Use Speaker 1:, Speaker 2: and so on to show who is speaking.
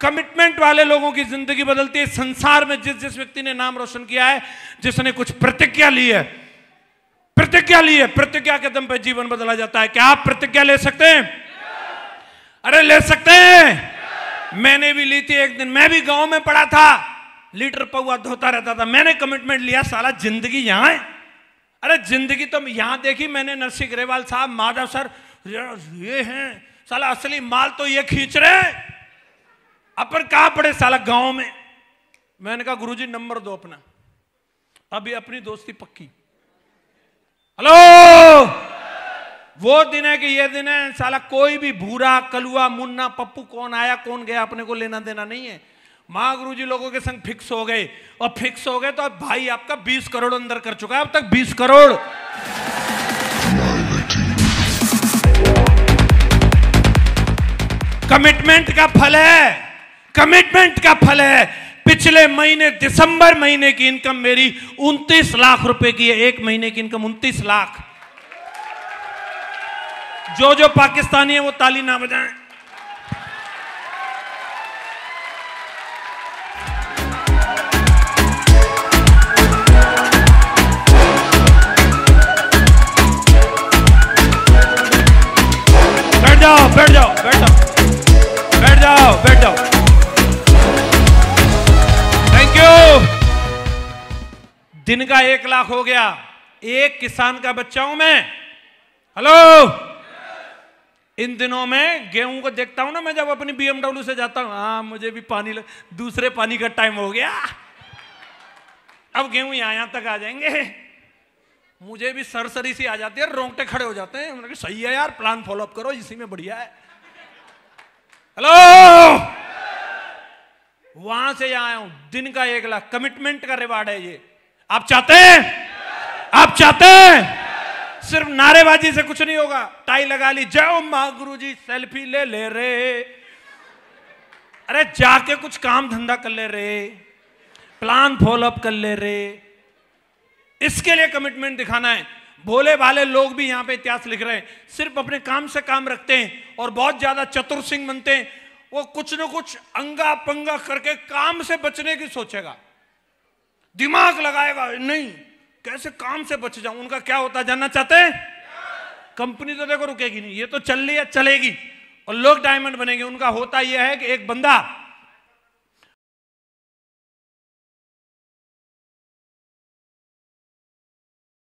Speaker 1: Commitment वाले लोगों की ज़िंदगी बदलती है। संसार में जिस जिस व्यक्ति ने नाम रोशन किया है, जिसने कुछ प्रतिज्ञा ली है, प्रतिज्ञा ली है, प्रतिज्ञा के दम पे जीवन बदला जाता है। क्या आप प्रतिज्ञा ले सकते हैं? अरे ले सकते हैं। मैंने भी ली थी एक दिन। मैं भी गाँव में पड़ा था। लीटर पौआ धोता रहता था। मैंने कमिटमेंट लिया, साला ज़िंदगी यहाँ है। अरे ज़िंदगी तो यहाँ देखी। मैंने नरसिंह ग्रेवाल साहब, माधव सर, ये हैं। साला असली माल तो ये खींच रहे हैं। अपन कहा पड़े साला गाँव में? मैंने कहा, गुरुजी, नंबर दो अपना। अभी अपनी दोस्ती पक्की। हेलो? वो दिन है कि ये दिन है, साला कोई भी भूरा, कलुआ, मुन्ना, पप्पू, कौन आया, कौन गया, अपने को लेना देना नहीं है। महागुरु जी लोगों के संग फिक्स हो गए। और फिक्स हो गए तो अब भाई आपका 20 करोड़ अंदर कर चुका है, अब तक 20 करोड़। कमिटमेंट का फल है। कमिटमेंट का फल है। पिछले महीने, दिसंबर महीने की इनकम मेरी 29 लाख रुपए की है। एक महीने की इनकम 29 लाख। जो जो पाकिस्तानी है, वो ताली ना बजाएँ। बैठ जाओ बैठ जाओ बैठ जाओ। बैठ जाओ बैठ जाओ। दिन का एक लाख हो गया। एक किसान का बच्चा हूँ मैं। हेलो? इन दिनों में गेहूँ को देखता हूँ ना मैं जब अपनी बीएमडब्ल्यू से जाता हूँ। हाँ मुझे भी पानी लग... दूसरे पानी का टाइम हो गया। अब गेहूँ यहाँ तक आ जाएँगे। मुझे भी सरसरी सी आ जाती है, रोंगटे खड़े हो जाते हैं। मैंने सही है यार प्लान फॉलोअप करो, इसी में बढ़िया है। हेलो? वहाँ से यहाँ आया हूँ। दिन का एक लाख। कमिटमेंट का रिवार्ड है ये। आप चाहते हैं? आप चाहते हैं? सिर्फ़ नारेबाजी से कुछ नहीं होगा। टाई लगा ली, जय माँ गुरु जी सेल्फी ले ले रे। अरे जाके कुछ काम धंधा कर ले रे प्लान फॉलोअप कर ले रे। इसके लिए कमिटमेंट दिखाना है। भोले भाले लोग भी यहाँ पे इतिहास लिख रहे हैं। सिर्फ़ अपने काम से काम रखते हैं और बहुत ज़्यादा चतुर सिंह बनते हैं। वो कुछ न कुछ अंगा पंगा करके काम से बचने की सोचेगा। दिमाग लगाएगा, नहीं, कैसे काम से बच जाऊँ? उनका क्या होता जानना चाहते हैं? कंपनी तो देखो रुकेगी नहीं, ये तो चल रही है, चलेगी। और लोग डायमंड बनेंगे, उनका होता यह है कि एक बंदा